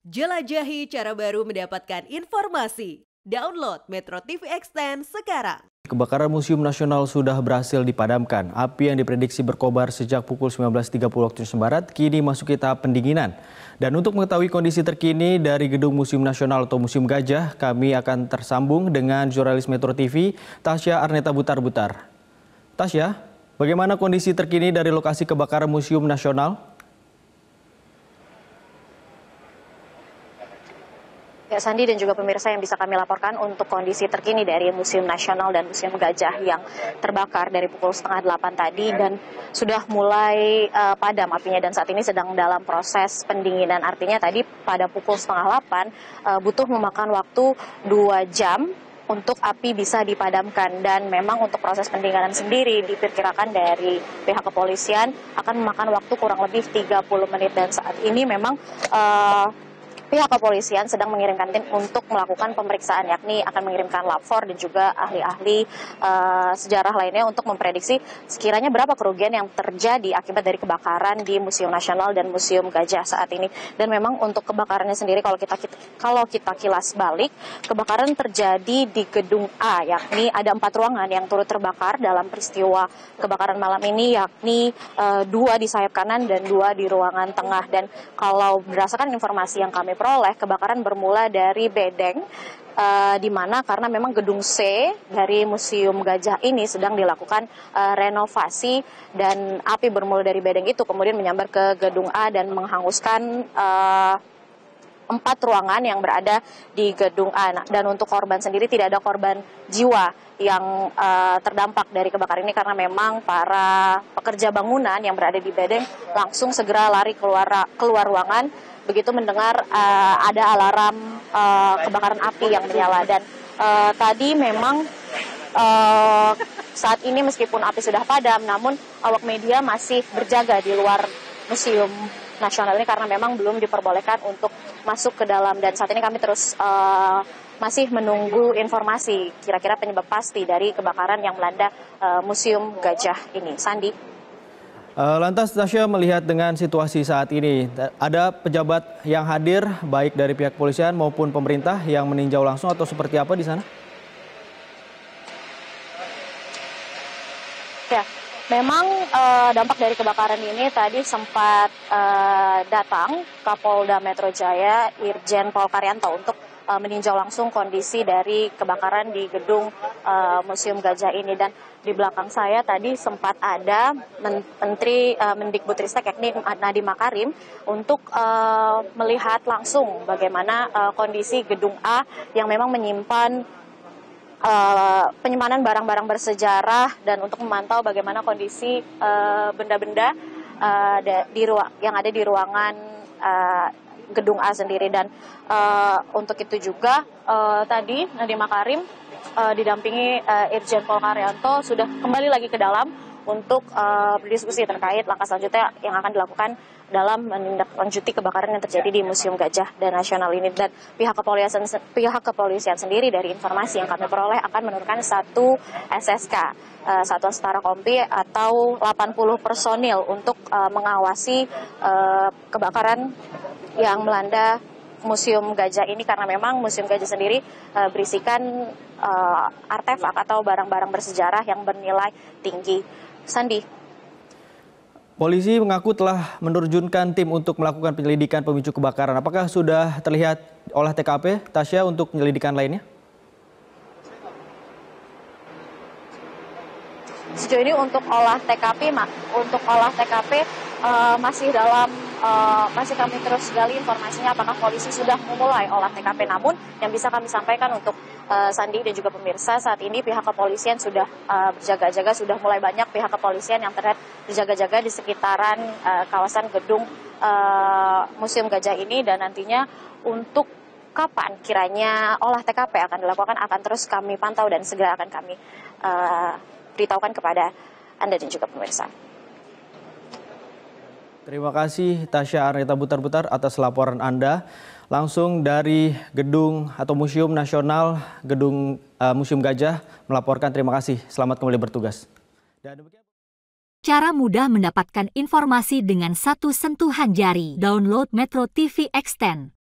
Jelajahi cara baru mendapatkan informasi. Download Metro TV Extend sekarang. Kebakaran Museum Nasional sudah berhasil dipadamkan. Api yang diprediksi berkobar sejak pukul 19.30 waktu Indonesia Barat kini masuk tahap pendinginan. Dan untuk mengetahui kondisi terkini dari Gedung Museum Nasional atau Museum Gajah, kami akan tersambung dengan jurnalis Metro TV, Tasya Arneta Butar-Butar. Tasya, bagaimana kondisi terkini dari lokasi kebakaran Museum Nasional? Ya, Sandi dan juga pemirsa yang bisa kami laporkan untuk kondisi terkini dari Museum Nasional dan Museum Gajah yang terbakar dari pukul setengah delapan tadi dan sudah mulai uh, padam apinya dan saat ini sedang dalam proses pendinginan. Artinya tadi pada pukul setengah delapan uh, butuh memakan waktu dua jam untuk api bisa dipadamkan dan memang untuk proses pendinginan sendiri diperkirakan dari pihak kepolisian akan memakan waktu kurang lebih 30 menit dan saat ini memang uh, pihak kepolisian sedang mengirimkan tim untuk melakukan pemeriksaan, yakni akan mengirimkan lapor dan juga ahli-ahli uh, sejarah lainnya untuk memprediksi sekiranya berapa kerugian yang terjadi akibat dari kebakaran di Museum Nasional dan Museum Gajah saat ini. Dan memang untuk kebakarannya sendiri kalau kita, kalau kita kilas balik, kebakaran terjadi di gedung A, yakni ada empat ruangan yang turut terbakar dalam peristiwa kebakaran malam ini, yakni uh, dua di sayap kanan dan dua di ruangan tengah. Dan kalau berdasarkan informasi yang kami diperoleh kebakaran bermula dari bedeng uh, di mana karena memang gedung C dari Museum Gajah ini sedang dilakukan uh, renovasi dan api bermula dari bedeng itu kemudian menyambar ke gedung A dan menghanguskan uh, empat ruangan yang berada di gedung A. Nah, dan untuk korban sendiri tidak ada korban jiwa yang uh, terdampak dari kebakaran ini karena memang para pekerja bangunan yang berada di bedeng langsung segera lari keluar keluar ruangan begitu mendengar uh, ada alarm uh, kebakaran api yang menyala dan uh, tadi memang uh, saat ini meskipun api sudah padam namun awak media masih berjaga di luar museum nasional ini karena memang belum diperbolehkan untuk masuk ke dalam dan saat ini kami terus uh, masih menunggu informasi kira-kira penyebab pasti dari kebakaran yang melanda uh, Museum Gajah ini. Sandi. Uh, lantas Tasya melihat dengan situasi saat ini, ada pejabat yang hadir baik dari pihak polisian maupun pemerintah yang meninjau langsung atau seperti apa di sana? Ya, Memang uh, dampak dari kebakaran ini tadi sempat uh, datang Kapolda Metro Jaya Irjen Pol Karyanto untuk meninjau langsung kondisi dari kebakaran di gedung uh, Museum Gajah ini. Dan di belakang saya tadi sempat ada Menteri uh, Mendikbudristek yakni Nadiem Makarim untuk uh, melihat langsung bagaimana uh, kondisi gedung A yang memang menyimpan uh, penyimpanan barang-barang bersejarah dan untuk memantau bagaimana kondisi benda-benda uh, uh, yang ada di ruangan uh, gedung A sendiri. Dan uh, untuk itu juga uh, tadi Nadiem Makarim uh, didampingi uh, Irjen Pol Karyanto sudah kembali lagi ke dalam untuk uh, berdiskusi terkait langkah selanjutnya yang akan dilakukan dalam menindaklanjuti kebakaran yang terjadi di Museum Gajah dan Nasional ini. Dan pihak kepolisian pihak kepolisian sendiri dari informasi yang kami peroleh akan menurunkan satu SSK uh, satuan setara kompi atau 80 personil untuk uh, mengawasi uh, kebakaran yang melanda Museum Gajah ini karena memang Museum Gajah sendiri uh, berisikan uh, artefak atau barang-barang bersejarah yang bernilai tinggi. Sandi. Polisi mengaku telah menerjunkan tim untuk melakukan penyelidikan pemicu kebakaran. Apakah sudah terlihat olah TKP, Tasya, untuk penyelidikan lainnya? Sejauh ini untuk olah TKP, untuk olah TKP uh, masih dalam uh, masih kami terus gali informasinya apakah polisi sudah memulai olah TKP. Namun yang bisa kami sampaikan untuk uh, Sandi dan juga pemirsa saat ini pihak kepolisian sudah uh, berjaga-jaga sudah mulai banyak pihak kepolisian yang terlihat berjaga-jaga di sekitaran uh, kawasan gedung uh, Museum Gajah ini dan nantinya untuk kapan kiranya olah TKP akan dilakukan akan terus kami pantau dan segera akan kami uh, beritahukan kepada Anda dan juga pemirsa. Terima kasih Tasya Arneta Butar-Butar atas laporan Anda langsung dari Gedung atau Museum Nasional Gedung uh, Museum Gajah melaporkan terima kasih. Selamat kembali bertugas. Dan Cara mudah mendapatkan informasi dengan satu sentuhan jari. Download Metro TV Extend.